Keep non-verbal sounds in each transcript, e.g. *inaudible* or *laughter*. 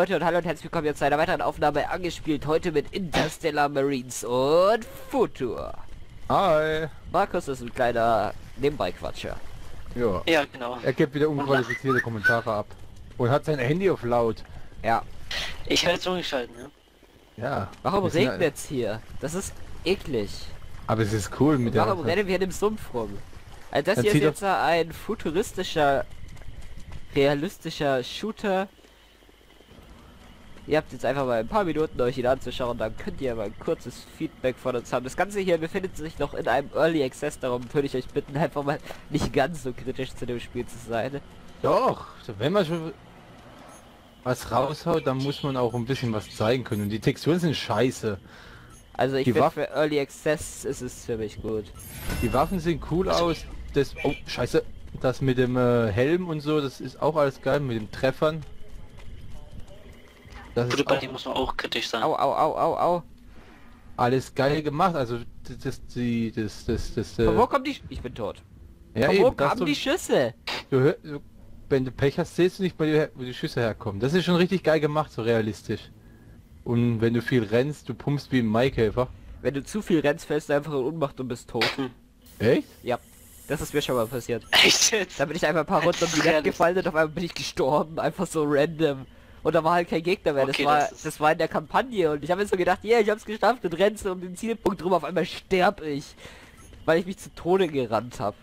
Leute und hallo und herzlich willkommen jetzt zu einer weiteren Aufnahme angespielt. Heute mit Interstellar Marines und Futur. Hi. Markus ist ein kleiner Nebenbeiquatscher. Ja. Ja, genau. Er gibt wieder unqualifizierte Kommentare ab. Und hat sein Handy auf laut. Ja. Ich hätte es umgeschalten, ne? Ja. Warum ja- regnet's hier? Das ist eklig. Aber es ist cool mit der... Warum rennen wir in dem Sumpf rum? Also das Dann hier ist jetzt ein futuristischer, realistischer Shooter. Ihr habt jetzt einfach mal ein paar Minuten euch ihn anzuschauen, dann könnt ihr mal ein kurzes Feedback von uns haben. Das Ganze hier befindet sich noch in einem Early Access, darum würde ich euch bitten, einfach mal nicht ganz so kritisch zu dem Spiel zu sein. Doch. Wenn man schon was raushaut, dann muss man auch ein bisschen was zeigen können. Und die Texturen sind scheiße. Also ich Die finde für Early Access ist es für mich gut. Die Waffen sehen cool aus. Das... Oh, scheiße. Das mit dem äh, Helm und so, das ist auch alles geil. Mit den Treffern. Das Gute ist bei auch dem muss man auch kritisch sein. Au, au, au, au, au. alles geil gemacht. Also das, das, die, das, das, das, äh, Von wo kommt die... Sch ich bin tot. ja, Von wo kamen die Schüsse? Du, hör- wenn du Pech hast, siehst du nicht, wo die, wo die Schüsse herkommen. Das ist schon richtig geil gemacht, so realistisch. Und wenn du viel rennst, du pumpst wie ein Maikäfer. Wenn du zu viel rennst, fällst du einfach in Ohnmacht und bist tot. Echt? Ja, das ist mir schon mal passiert. Echt jetzt? Da bin ich einfach ein paar Runden um die Welt gefallen und auf einmal bin ich gestorben, einfach so random. Und da war halt kein Gegner mehr, Okay, das, war, das das, war in der Kampagne und ich habe jetzt so gedacht, ja, yeah, ich hab's geschafft und rennst um den Zielpunkt rum, auf einmal sterb ich. Weil ich mich zu Tode gerannt habe.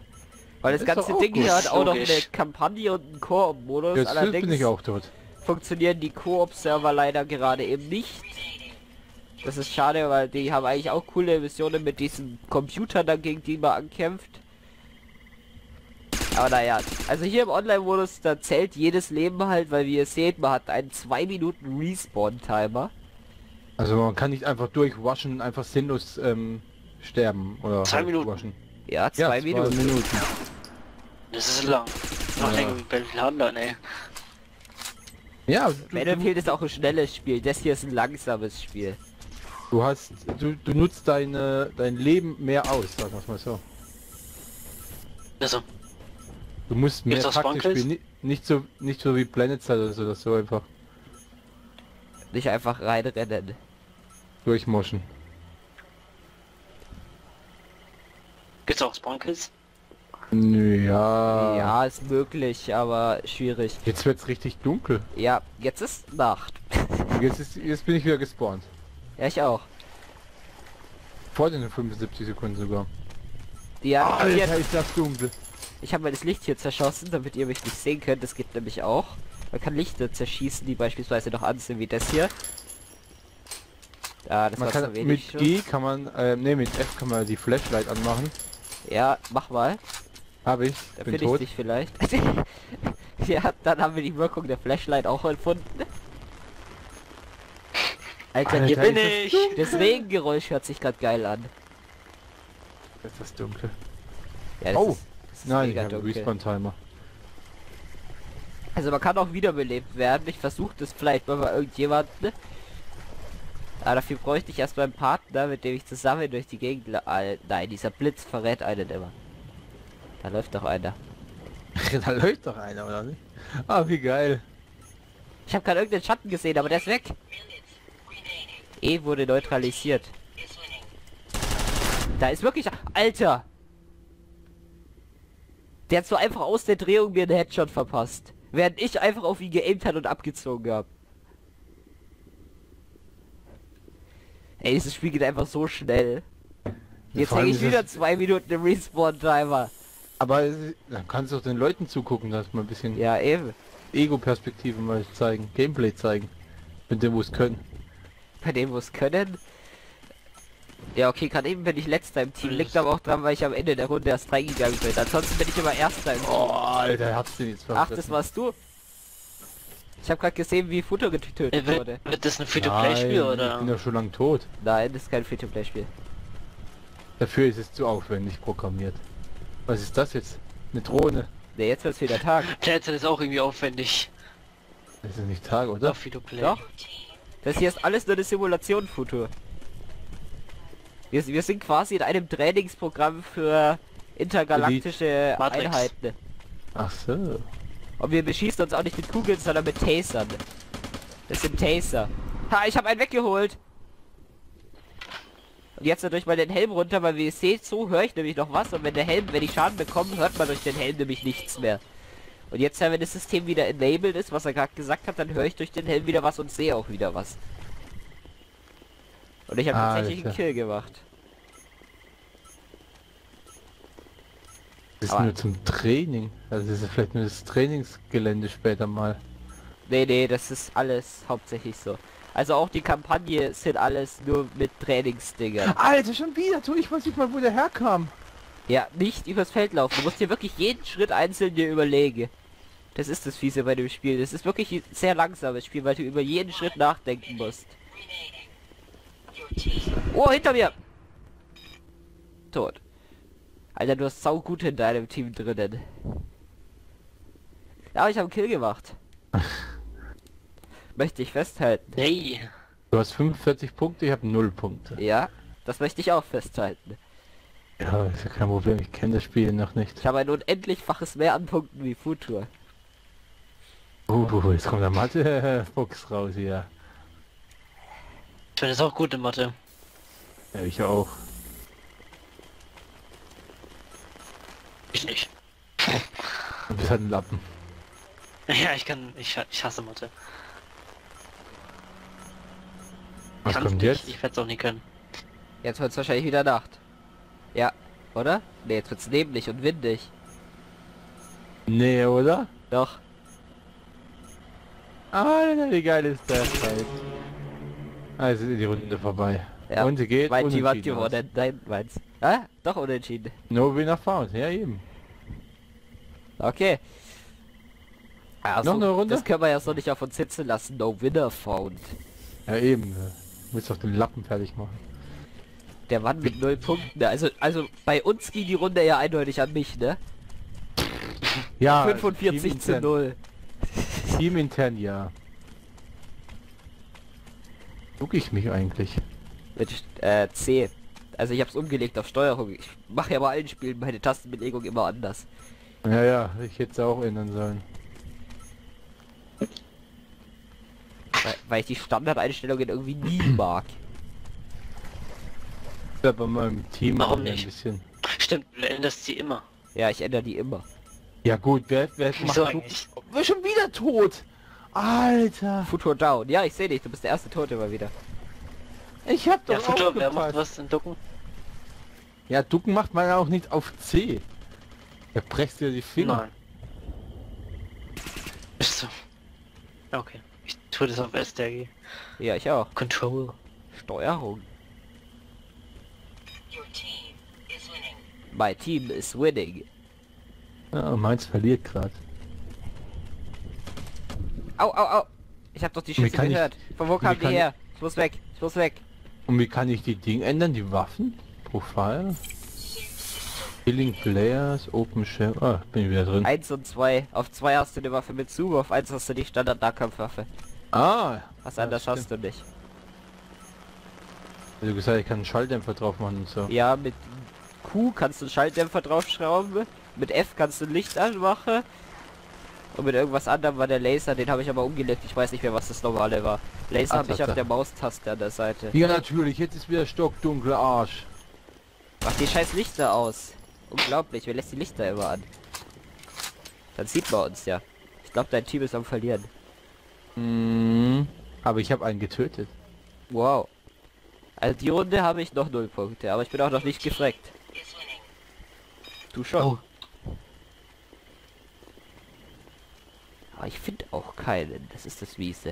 Weil das, Das ist ganze Ding gut. hier hat auch noch eine Kampagne und einen Koop-Modus. Jetzt bin Allerdings ich auch tot. funktionieren die Koop-Server leider gerade eben nicht. Das ist schade, weil die haben eigentlich auch coole Missionen mit diesen Computern, dann gegen die man ankämpft. Aber naja, also hier im Online-Modus, da zählt jedes Leben halt, weil wie ihr seht, man hat einen 2 Minuten Respawn-Timer. Also man kann nicht einfach durchwaschen und einfach sinnlos ähm, sterben. Oder Zwei halt Minuten. waschen. Ja, zwei Ja, Minuten. Minuten. Das ist lang. Noch Ja. länger wie Battlefield ey. Ja, du, Battlefield ist auch ein schnelles Spiel, das hier ist ein langsames Spiel. du hast, du, du nutzt deine, dein Leben mehr aus, sagen wir es mal so. Also, Du musst mehr taktisch spielen, nicht, so, nicht so wie Planet Side oder so, das so einfach Nicht einfach reinrennen. durchmoschen. gibt's auch Spawnkills? Nö, ja. Ja, ist möglich, aber schwierig. Jetzt wird's richtig dunkel. Ja, jetzt ist Nacht. *laughs* Jetzt, ist, jetzt bin ich wieder gespawnt. ja, ich auch. Vor den 75 Sekunden sogar. Ja, Alter, ist das dunkel. Ich habe das Licht hier zerschossen, damit ihr mich nicht sehen könnt. Das gibt nämlich auch. Man kann Lichter zerschießen, die beispielsweise noch an sind wie das hier. Ja, das Man kann mit G kann man, äh, ne, mit F kann man die Flashlight anmachen. Ja, mach mal. Habe ich. Da bin ich dich vielleicht. *laughs* ja, dann haben wir die Wirkung der Flashlight auch erfunden. Alter, Hier bin ich! das Regengeräusch hört sich gerade geil an. Ist das dunkel? Ja, das Oh, ist Nein, ich habe. Respawn-Timer. Also man kann auch wiederbelebt werden. Ich versuche das vielleicht mal bei irgendjemandem. Aber dafür bräuchte ich erstmal einen Partner, mit dem ich zusammen durch die Gegend... Nein, dieser Blitz verrät einen immer. Da läuft doch einer. *laughs* da läuft doch einer, oder nicht? Ah, wie geil. Ich habe gerade irgendeinen Schatten gesehen, aber der ist weg. E wurde neutralisiert. Da ist wirklich... Alter! Der hat so einfach aus der Drehung mir einen Headshot verpasst. Während ich einfach auf ihn geaimt hat und abgezogen habe. Ey, dieses Spiel geht einfach so schnell. Jetzt hänge ich wieder zwei Minuten im Respawn-Timer. Aber dann kannst du auch den Leuten zugucken, dass man ein bisschen Ja, eben. Ego-Perspektive mal zeigen, Gameplay zeigen. Mit dem, wo es können. Bei dem, wo es können. Ja, okay, gerade eben bin ich letzter im Team. Liegt aber auch dran, weil ich am Ende der Runde erst reingegangen bin. Ansonsten bin ich immer erster im Team. Oh, Alter, hat's den jetzt Ach, das warst du? Ich habe gerade gesehen, wie Futter getötet Äh, wurde. Wird, das ein Free-to-Play-Spiel oder? Ich bin ja schon lang tot. Nein, das ist kein Free-to-Play-Spiel. Dafür ist es zu aufwendig programmiert. Was ist das jetzt? Eine Drohne? Ne, jetzt wird's wieder Tag. *laughs* Planet ist auch irgendwie aufwendig. Das ist nicht Tag, oder? Auf Free-to-Play. Doch. Das hier ist alles nur eine Simulation, Futur. Wir, wir sind quasi in einem Trainingsprogramm für intergalaktische Matrix. Einheiten. Ach so. Und wir beschießen uns auch nicht mit Kugeln, sondern mit Tasern. Das sind Taser. Ha, ich habe einen weggeholt. Und jetzt durch mal den Helm runter, weil wie ihr seht, so höre ich nämlich noch was. Und wenn der Helm, wenn ich Schaden bekomme, hört man durch den Helm nämlich nichts mehr. Und jetzt, wenn das System wieder enabled ist, was er gerade gesagt hat, dann höre ich durch den Helm wieder was und sehe auch wieder was. Und ich habe tatsächlich einen. Kill gemacht. Das ist Aber- nur zum Training. Also das ist vielleicht nur das Trainingsgelände später mal. Nee, nee, das ist alles hauptsächlich so. Also auch die Kampagne sind alles nur mit Trainingsdingern. Alter, schon wieder. Tu, ich weiß nicht mal, wo der herkam. Ja, nicht übers Feld laufen. Du musst dir wirklich jeden Schritt einzeln dir überlegen. Das ist das Fiese bei dem Spiel. Das ist wirklich ein sehr langsames Spiel, weil du über jeden Schritt nachdenken musst. Oh, hinter mir! Tot. Alter, du hast sau gut in deinem Team drinnen. Ja, ich habe einen Kill gemacht. *laughs* Möchte ich festhalten. Nee. Du hast 45 Punkte, ich habe 0 Punkte. Ja, das möchte ich auch festhalten. Ja, ist ja kein Problem. Ich kenne das Spiel noch nicht. Ich habe ein unendlichfaches mehr an Punkten wie Futur. Uh, jetzt kommt der Mathe-Fuchs raus hier. Ich finde es auch gut in Mathe. Ja, ich auch. Ich nicht. Du bist halt ein Lappen. *laughs* Ja, ich kann, ich, ich hasse Mathe. Was Kann's kommt nicht, jetzt? Ich werde es auch nie können. Jetzt wird es wahrscheinlich wieder Nacht. Ja, oder? Ne, jetzt wird's neblig und windig. Nee, oder? Doch. Alter, wie geil ist das halt. Also ist die Runde vorbei. Ja, Und sie geht Mein Team hat gewonnen. Nein, meins. Ah, doch unentschieden. No winner found. Ja, eben. Okay. Also, Noch eine Runde? Das können wir ja so nicht auf uns sitzen lassen. No winner found. Ja, eben. Du musst doch den Lappen fertig machen. Der Mann mit null Punkten. Also, also bei uns ging die Runde ja eindeutig an mich, ne? Ja, 45 zu teamintern- 0. Teamintern, ja. Guck ich mich eigentlich. Mit äh, C. Also ich hab's umgelegt auf Steuerung. Ich mache ja bei allen Spielen meine Tastenbelegung immer anders. Ja, ja, ich hätte es auch ändern sollen. Weil, weil ich die Standardeinstellungen irgendwie nie *clears throat* mag. Ja, bei meinem Team Warum auch ein nicht? bisschen. Stimmt, du änderst sie immer. Ja, ich ändere die immer. Ja gut, wer, wer macht Wieso so- eigentlich? Schon wieder tot? Alter, Futur down. Ja, ich sehe dich. Du bist der erste Tote mal wieder. ich hab doch Ja, Futur, wer macht was in Ducken? Ja, Ducken macht man auch nicht auf C. Er presst dir die Finger. Nein. Bist du? Okay. Ich tue das auf STRG. Ja, ich auch. Control. Steuerung. Your team is winning. My team is winning. Ja, meins verliert gerade. Au, au, au. Ich habe doch die Schüsse kann ich- gehört. Von wo kamen die her? Ich muss weg. Ich muss weg. Und wie kann ich die Ding ändern? Die Waffen? Profile? Killing Players, Open Shell. Ah, bin ich wieder drin. Eins und zwei. Auf zwei hast du eine Waffe mit Zug, auf eins hast du die Standard-Nahkampfwaffe. Ah, Was anders stimmt. hast du nicht. also gesagt, ich kann einen Schalldämpfer drauf machen und so. Ja, mit Q kannst du einen Schalldämpfer draufschrauben. Mit F kannst du ein Licht anmachen. Und mit irgendwas anderem war der Laser, den habe ich aber umgelegt. Ich weiß nicht mehr, was das normale war. Laser Ach, habe ich auf der Maustaste an der Seite. Ja, natürlich, jetzt ist wieder stockdunkler Arsch. Mach die scheiß Lichter aus. Unglaublich, wer lässt die Lichter immer an? Dann sieht man uns ja. Ich glaube, dein Team ist am Verlieren. Mhm. Aber ich habe einen getötet. Wow. Also die Runde habe ich noch null Punkte, aber ich bin auch noch nicht gefreckt. Winning. Du schon. Oh. Aber ich finde auch keinen. Das ist das Wiese.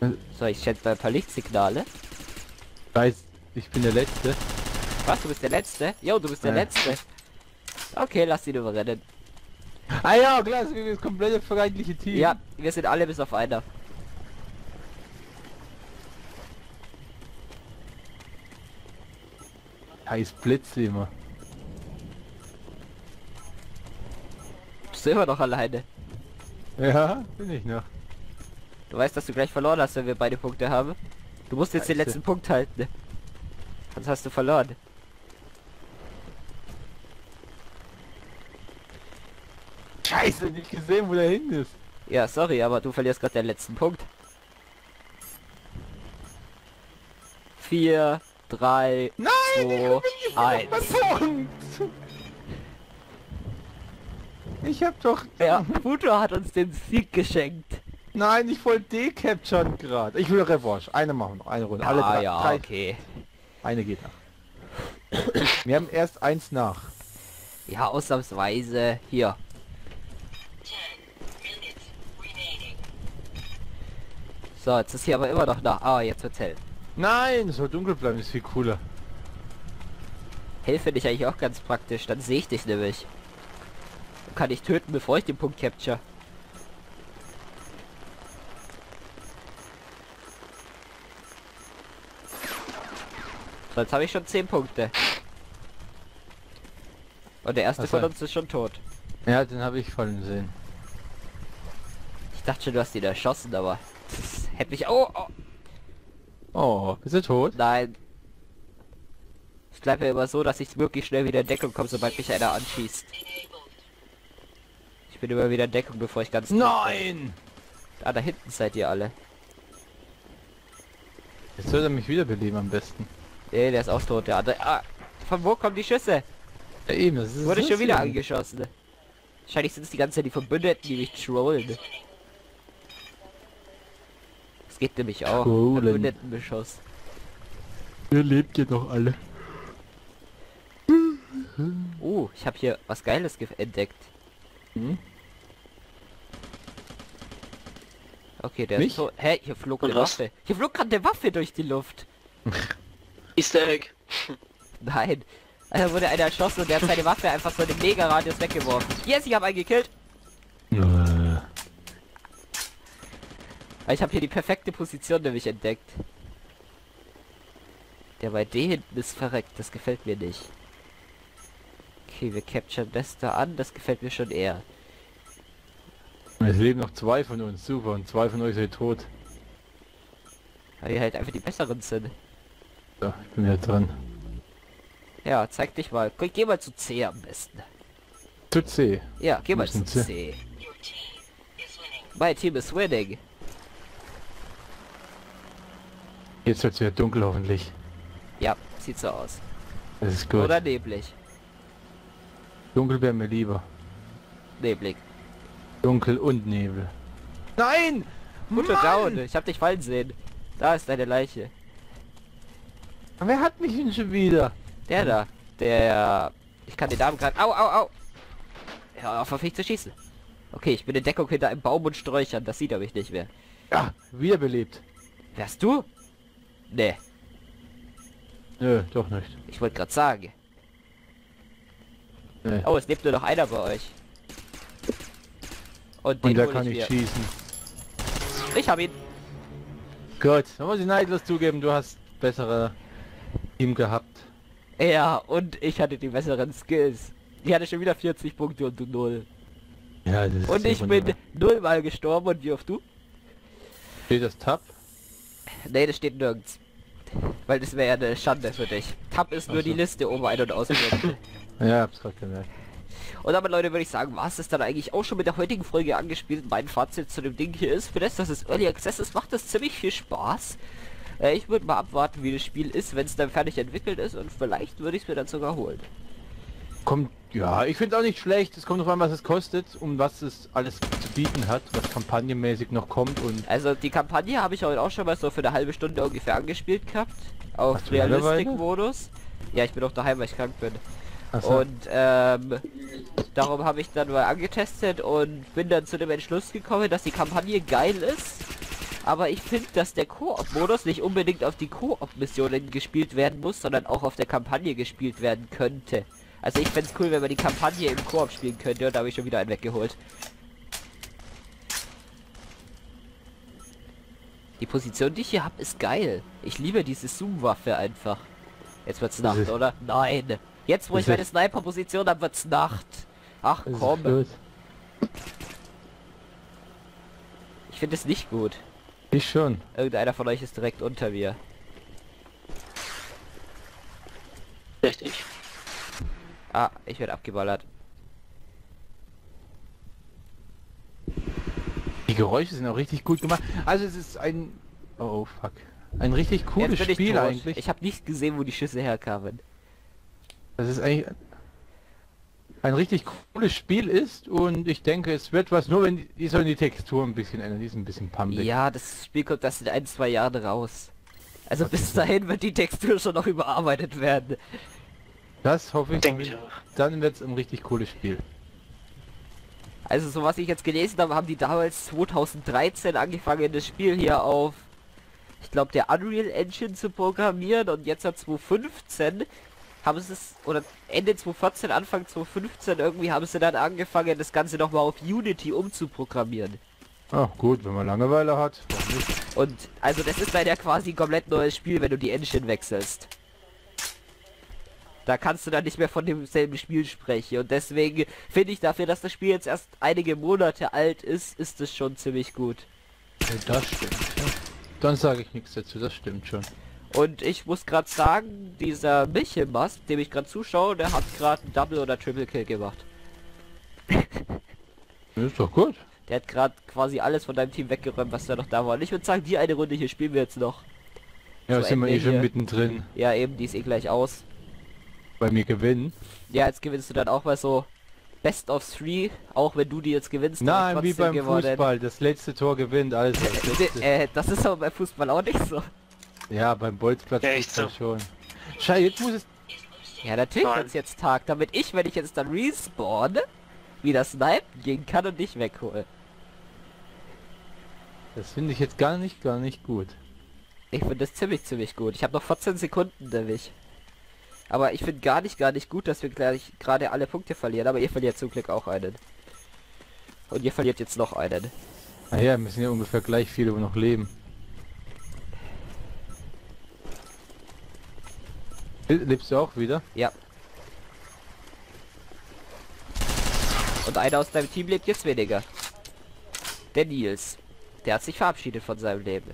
Äh. So, ich schätze mal ein paar Lichtsignale. Weiß, ich bin der Letzte. Was, du bist der Letzte? Jo, du bist der Ja. Letzte. Okay, lass ihn überrennen. Ah ja, klar, das ist das komplette feindliche Team. Ja, wir sind alle bis auf einer. Heiß Blitze immer. Du bist immer noch alleine. Ja, bin ich noch. Du weißt, dass du gleich verloren hast, wenn wir beide Punkte haben. Du musst jetzt Scheiße. den letzten Punkt halten. Sonst hast du verloren. Scheiße, nicht gesehen, wo der hin ist. Ja, sorry, aber du verlierst gerade den letzten Punkt. 4, 3, 2, 1. Ich hab doch... Ja, Futo hat uns den Sieg geschenkt. Nein, ich wollte decapturen gerade. Ich will Revanche. Eine machen noch. Eine Runde. Alle ah drei. ja, drei. okay. Eine geht nach. wir haben erst eins nach. Ja, ausnahmsweise. Hier. 10 minutes remaining. So, jetzt ist hier aber immer noch nach. Ah, jetzt wird's hell. Nein, es soll dunkel bleiben, ist viel cooler. Hell finde ich eigentlich auch ganz praktisch. Dann sehe ich dich nämlich. Kann ich töten, bevor ich den Punkt capture. So, jetzt habe ich schon 10 Punkte. Und der erste von uns ist schon tot. Ja, den habe ich fallen sehen. Ich dachte schon, du hast ihn erschossen, aber... Hätte mich... Oh, oh, Oh, bist du tot? nein. Ich bleibe ja immer so, dass ich wirklich schnell wieder in Deckung komme, sobald mich einer anschießt. Ich bin immer wieder Deckung, bevor ich ganz... Nein! Ah, da hinten seid ihr alle. Jetzt soll er mich wiederbeleben am besten. Nee, der ist auch tot, der andere. Ah, von wo kommen die Schüsse? Ja eben, das ist Wurde das schon wieder hier. angeschossen. Wahrscheinlich sind es die ganze Zeit die Verbündeten, die mich trollen. Das geht nämlich auch. Trollen. Verbündetenbeschuss. Ihr lebt ihr noch alle. Uh, ich habe hier was Geiles ge- entdeckt. Hm? Okay, der Mich? ist tot. Hä, hier flog Und eine was? Waffe. Hier flog gerade eine Waffe durch die Luft. *laughs* Easter Egg. *laughs* Nein. Also wurde einer erschossen und der hat seine Waffe einfach so in den Mega-Radius weggeworfen. Yes, ich habe einen gekillt. Äh, Ich habe hier die perfekte Position nämlich entdeckt. Der bei D hinten ist verreckt, das gefällt mir nicht. Okay, wir capturen da an, das gefällt mir schon eher. Es leben noch zwei von uns, super, und zwei von euch sind tot. Weil die halt einfach die besseren sind. So, ich bin wieder dran. Ja, zeig dich mal. Geh- mal zu C am besten. Zu C. Ja, geh mal zu C. Your team is winning. Mein Team ist winning. Jetzt wird's wieder dunkel hoffentlich. Ja, sieht so aus. Das ist gut. Oder neblig. Dunkel wäre mir lieber. Neblig. Dunkel und Nebel. Nein! Mutter Mann! down. Ich hab dich fallen sehen. Da ist deine Leiche. Wer hat mich denn schon wieder? Der da. Der... Ich kann den Namen gerade... Au, au, au. Hör auf, auf mich zu schießen. Okay, ich bin in Deckung hinter einem Baum und Sträuchern. Das sieht er mich nicht mehr. Ja, wiederbelebt. Wärst du? Nee, Nö, doch nicht. ich wollte gerade sagen. Nee. Oh, es lebt nur noch einer bei euch. Und den und da hol kann ich ich schießen. Ich hab ihn. Gut, da muss ich neidlos zugeben, du hast bessere Team gehabt. Ja, und ich hatte die besseren Skills. Ich hatte schon wieder 40 Punkte und du null. Ja, das ist Und ich bin wunderbar. null mal gestorben und wie oft du? Steht das Tab? Nee, das steht nirgends. Weil das wäre ja eine Schande für dich. Tab ist nur so. die Liste oben ein- und ausgeführt. *laughs* Ja, hab's gerade gemerkt. und damit Leute würde ich sagen, es das dann eigentlich auch schon mit der heutigen Folge angespielt. Mein Fazit zu dem Ding hier ist, für das, dass es Early Access ist, macht das ziemlich viel Spaß. Äh, ich würde mal abwarten, wie das Spiel ist, wenn es dann fertig entwickelt ist und vielleicht würde ich es mir dann sogar holen. Kommt, ja, ich finde auch nicht schlecht. Es kommt drauf an, was es kostet und was es alles zu bieten hat, was kampagnenmäßig noch kommt und Also die Kampagne habe ich heute auch schon mal so für eine halbe Stunde ungefähr angespielt gehabt. Auf? Realistic-Modus. Ja, ich bin auch daheim, weil ich krank bin. Achso. Und ähm, darum habe ich dann mal angetestet und bin dann zu dem Entschluss gekommen, dass die Kampagne geil ist. Aber ich finde, dass der Koop-Modus nicht unbedingt auf die Koop-Missionen gespielt werden muss, sondern auch auf der Kampagne gespielt werden könnte. Also ich fände es cool, wenn man die Kampagne im Koop spielen könnte und da habe ich schon wieder einen weggeholt. Die Position, die ich hier habe, ist geil. Ich liebe diese Zoom-Waffe einfach. Jetzt wird's Nacht, oder? Nein. Jetzt, wo ich meine Sniper-Position habe, wird's Nacht. Ach komm, gut. ich finde es nicht gut. Ich schon. Irgendeiner von euch ist direkt unter mir. Richtig. Ah, ich werde abgeballert. Die Geräusche sind auch richtig gut gemacht. Also es ist ein... Oh, fuck. ein richtig cooles ich Spiel tot. eigentlich. Ich habe nicht gesehen, wo die Schüsse herkamen. Das ist eigentlich ein richtig cooles Spiel ist und ich denke, es wird was, nur wenn die, die sollen die Textur ein bisschen ändern, die ist ein bisschen pumpig. Ja, das Spiel kommt erst in ein, zwei Jahren raus. Also bis dahin wird die Textur schon noch überarbeitet werden. Das hoffe ich. Denke ich auch. Dann wird es ein richtig cooles Spiel. Also so was ich jetzt gelesen habe, haben die damals 2013 angefangen, das Spiel hier auf, ich glaube, der Unreal Engine zu programmieren und jetzt hat 2015 haben sie es, oder Ende 2014, Anfang 2015 irgendwie haben sie dann angefangen, das Ganze nochmal auf Unity umzuprogrammieren. Ach gut, wenn man Langeweile hat. Und also das ist dann ja quasi ein komplett neues Spiel, wenn du die Engine wechselst. Da kannst du dann nicht mehr von demselben Spiel sprechen. Und deswegen finde ich dafür, dass das Spiel jetzt erst einige Monate alt ist, ist es schon ziemlich gut. Ja, das stimmt. Ja. Dann sage ich nichts dazu, das stimmt schon. Und ich muss gerade sagen, dieser Milchemast, dem ich gerade zuschaue, der hat gerade einen Double oder Triple Kill gemacht. *laughs* Ist doch gut. Der hat gerade quasi alles von deinem Team weggeräumt, was da noch da war. Und ich würde sagen, die eine Runde hier spielen wir jetzt noch. Ja, So sind wir eh schon hier. mittendrin. Ja, eben, die ist eh gleich aus. Bei mir gewinnen. Ja, jetzt gewinnst du dann auch mal so Best of Three, auch wenn du die jetzt gewinnst. Nein, wie beim gewonnen. Fußball. Das letzte Tor gewinnt. Also, das äh, das ist aber beim Fußball auch nicht so. Ja, beim Bolzplatz Ja, echt so. schon. Scheiße, jetzt muss es... Ja, natürlich wird's jetzt Tag, damit ich, wenn ich jetzt dann respawn, wieder snipen gehen kann und dich weghole. Das finde ich jetzt gar nicht, gar nicht gut. Ich finde das ziemlich, ziemlich gut. Ich habe noch 14 Sekunden nämlich. Aber ich finde gar nicht, gar nicht gut, dass wir gleich gerade alle Punkte verlieren. Aber ihr verliert zum Glück auch einen. Und ihr verliert jetzt noch einen. Naja, wir sind ja ungefähr gleich viele, noch leben. Le- Lebst du auch wieder? Ja. Und einer aus deinem Team lebt jetzt weniger. Der Nils. Der hat sich verabschiedet von seinem Leben.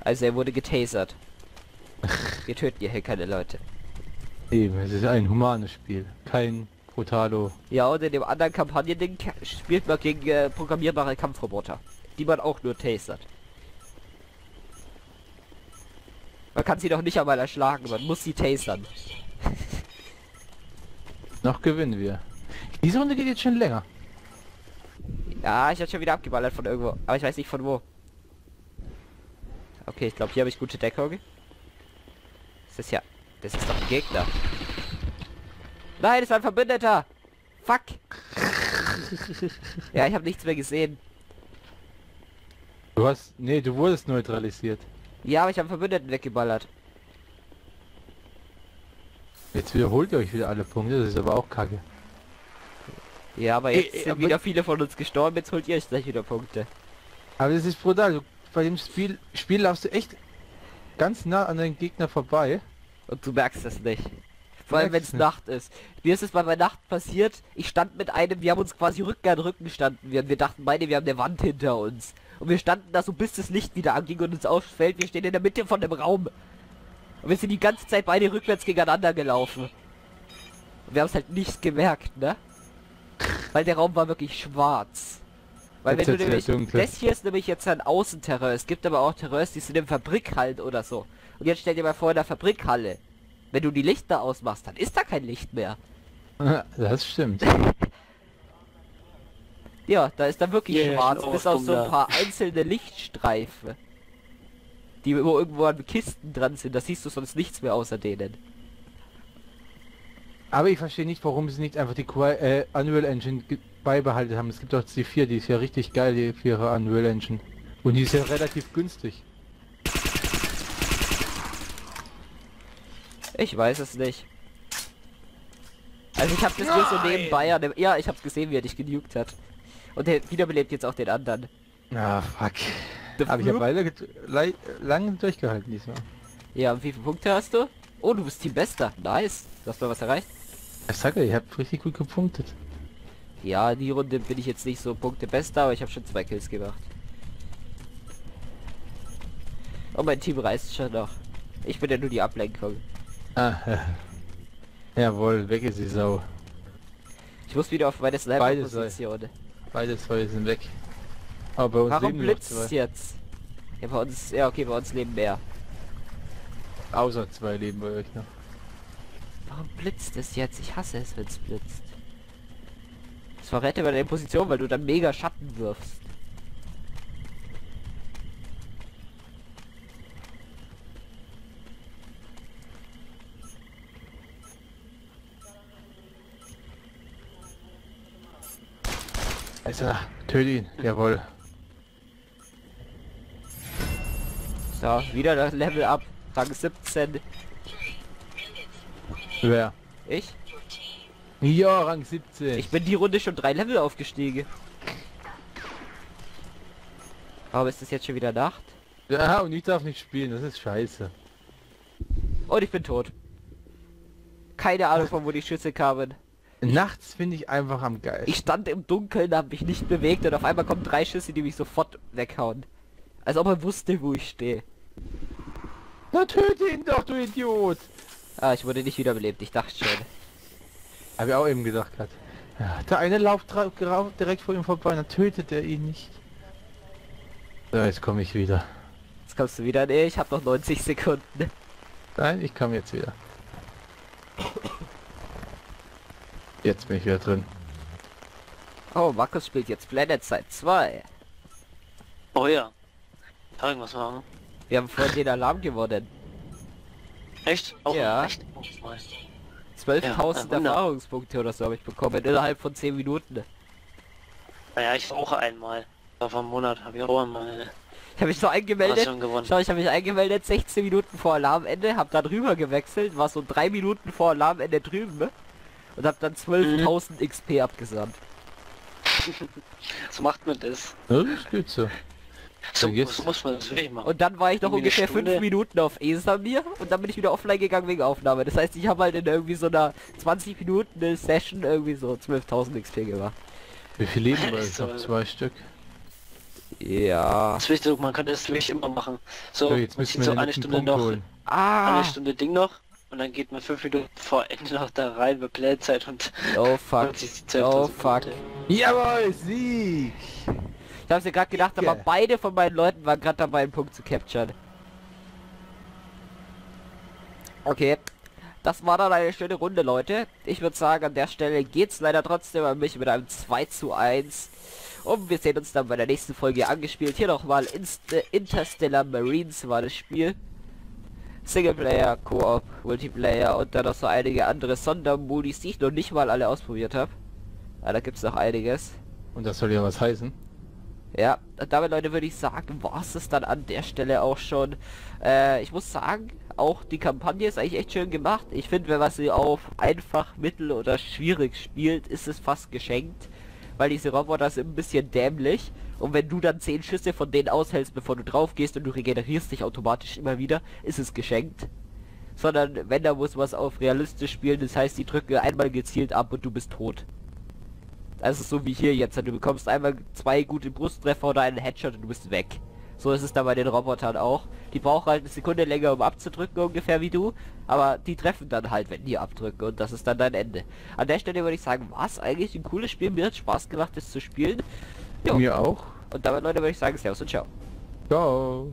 Also er wurde getasert. *laughs* Wir töten hier keine Leute. Eben, es ist ein humanes Spiel. Kein Brutalo. Ja, und in dem anderen Kampagnending ka- spielt man gegen äh, programmierbare Kampfroboter. Die man auch nur tasert. Man kann sie doch nicht einmal erschlagen, man muss sie tasern. *laughs* Noch gewinnen wir. Diese Runde geht jetzt schon länger. Ja, ich hab schon wieder abgeballert von irgendwo. Aber ich weiß nicht von wo. Okay, ich glaube, hier habe ich gute Deckung. Das ist ja... Das ist doch ein Gegner. Nein, das war ein Verbündeter! Fuck! *laughs* ja, ich habe nichts mehr gesehen. Du hast... Nee, du wurdest neutralisiert. Ja, aber ich habe Verbündeten weggeballert. Jetzt wiederholt ihr euch wieder alle Punkte, das ist aber auch kacke. Ja, aber Ey, jetzt ey, sind aber- wieder viele von uns gestorben, jetzt holt ihr euch gleich wieder Punkte. Aber das ist brutal. Du, bei dem Spiel, Spiel laufst du echt ganz nah an deinen Gegner vorbei. Und du merkst es nicht. Vor allem wenn es Nacht ist. Mir ist es mal bei Nacht passiert, ich stand mit einem, wir haben uns quasi Rücken an Rücken standen. Wir, wir dachten beide, wir haben eine Wand hinter uns. Und wir standen da so bis das Licht wieder anging und uns auffällt, wir stehen in der Mitte von dem Raum. Und wir sind die ganze Zeit beide rückwärts gegeneinander gelaufen. Und wir haben es halt nicht gemerkt, ne? Weil der Raum war wirklich schwarz. Weil wenn du nämlich, das hier ist nämlich jetzt ein Außenterror. Es gibt aber auch Terrors, die sind im Fabrikhallen oder so. Und jetzt stell dir mal vor, in der Fabrikhalle. Wenn du die Lichter ausmachst, dann ist da kein Licht mehr. *laughs* Das stimmt. *laughs* Ja, da ist dann wirklich Yeah, schwarz, bis auf so ein paar einzelne Lichtstreifen. Die wo irgendwo an Kisten dran sind. Da siehst du sonst nichts mehr außer denen. Aber ich verstehe nicht, warum sie nicht einfach die Qui äh, Unreal Engine beibehalten haben. Es gibt doch die 4, die ist ja richtig geil, die 4er Unreal Engine. Und die ist ja relativ günstig. Ich weiß es nicht. Also ich habe das nur so nebenbei an dem... Ja, ich habe gesehen, wie er dich genugt hat. Und er wiederbelebt jetzt auch den anderen. Ah, fuck. The Aber ich habe Fruit- beide lange durchgehalten diesmal. Ja, und wie viele Punkte hast du? Oh, du bist Team Bester. Nice. Du hast mal was erreicht. Ich sage, ich habe richtig gut gepunktet. Ja, die Runde bin ich jetzt nicht so Punkte Bester, aber ich habe schon zwei Kills gemacht. Und mein Team reißt schon noch. Ich bin ja nur die Ablenkung. Ah, *laughs* jawohl, weg ist die Sau. Ich muss wieder auf meine Beide Sniper-Position. Beide zwei sind weg. Aber bei uns Warum blitzt jetzt? Ja, bei uns, ja okay, bei uns leben mehr. Außer zwei Leben bei euch noch. Warum blitzt es jetzt? Ich hasse es, wenn es blitzt. Das verrät immer deine Position, weil du dann mega Schatten wirfst. Also, töte ihn. Jawohl. So, wieder das Level up. Rang 17. Three minutes remaining. Wer? Ich? Ja, Rang 17. Ich bin die Runde schon drei Level aufgestiegen. Warum ist das jetzt schon wieder Nacht? Ja, und ich darf nicht spielen, das ist scheiße. Und ich bin tot. Keine Ahnung, von wo die Schüsse kamen. Nachts finde ich einfach am geilsten. Ich stand im Dunkeln, habe mich nicht bewegt und auf einmal kommen drei Schüsse, die mich sofort weghauen. Als ob er wusste, wo ich stehe. Na töte ihn doch, du Idiot! Ah, ich wurde nicht wiederbelebt, ich dachte schon. Hab ich auch eben gedacht gerade. Ja, der eine lauft direkt vor ihm vorbei, dann tötet er ihn nicht. So, jetzt komme ich wieder. Jetzt kommst du wieder. Nee, ich habe noch 90 Sekunden. Nein, ich komme jetzt wieder. Jetzt bin ich wieder drin. Oh, Markus spielt jetzt Planet Side 2. Oh ja. Kann irgendwas machen? Wir haben vorhin den Alarm gewonnen. Echt? Auch Ja. Echt? Oh. 12.000 Ja. Erfahrungspunkte oder so habe ich bekommen. Innerhalb von 10 Minuten. Naja, ich auch einmal. War vor einem Monat habe ich auch einmal Ich habe mich so gewonnen. Schau, ich habe mich angemeldet 16 Minuten vor Alarmende, habe dann rüber gewechselt, war so drei Minuten vor Alarmende drüben ne? und habe dann 12.000 XP abgesandt. *laughs* So macht man das. Ja, das geht so. So, so muss man das wirklich machen. Und dann war ich noch Irgendwie ungefähr 5 Stunde. Minuten auf Esamir und dann bin ich wieder offline gegangen wegen Aufnahme. Das heißt, ich habe halt in irgendwie so einer 20 Minuten eine Session irgendwie so 12.000 XP gemacht. Wie viel Leben Ist so. noch? Zwei Stück. Ja. Das ist wichtig, man kann das wirklich immer machen. So, So, jetzt müssen wir so eine Stunde Punkt noch, holen. Ah. eine Stunde Ding noch und dann geht man fünf Minuten vor Ende noch da rein bei Playzeit und Oh fuck. *laughs* Oh 12.000 fuck. Punkte. Jawohl, Sieg! Ich hab's mir gerade gedacht, aber beide von meinen Leuten waren gerade dabei, einen Punkt zu capturen. Okay. Das war dann eine schöne Runde, Leute. Ich würde sagen, an der Stelle geht's leider trotzdem an mich mit einem 2 zu 1. Und wir sehen uns dann bei der nächsten Folge angespielt. Hier nochmal Inst Interstellar Marines war das Spiel. Singleplayer, Koop, Multiplayer und dann noch so einige andere Sondermodis, die ich noch nicht mal alle ausprobiert habe. Ah, da gibt's noch einiges. Und das soll ja was heißen. Ja, damit Leute würde ich sagen, war es dann an der Stelle auch schon. Äh, ich muss sagen, auch die Kampagne ist eigentlich echt schön gemacht. Ich finde, wenn man sie auf einfach, mittel oder schwierig spielt, ist es fast geschenkt. Weil diese Roboter sind ein bisschen dämlich. Und wenn du dann 10 Schüsse von denen aushältst, bevor du drauf gehst und du regenerierst dich automatisch immer wieder, ist es geschenkt. Sondern wenn, da muss man es auf realistisch spielen. Das heißt, die drücken einmal gezielt ab und du bist tot. Also so wie hier jetzt, du bekommst einmal zwei gute Brusttreffer oder einen Headshot und du bist weg. So ist es da bei den Robotern auch. Die brauchen halt eine Sekunde länger, um abzudrücken, ungefähr wie du. Aber die treffen dann halt, wenn die abdrücken und das ist dann dein Ende. An der Stelle würde ich sagen, war es eigentlich ein cooles Spiel. Mir hat Spaß gemacht, es zu spielen. Jo. Mir auch. Und damit, Leute, würde ich sagen, Servus und Ciao. Ciao.